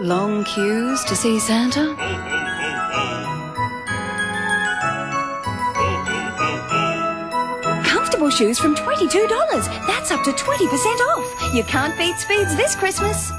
Long queues to see Santa? Comfortable shoes from $22. That's up to 20% off. You can't beat Speeds this Christmas.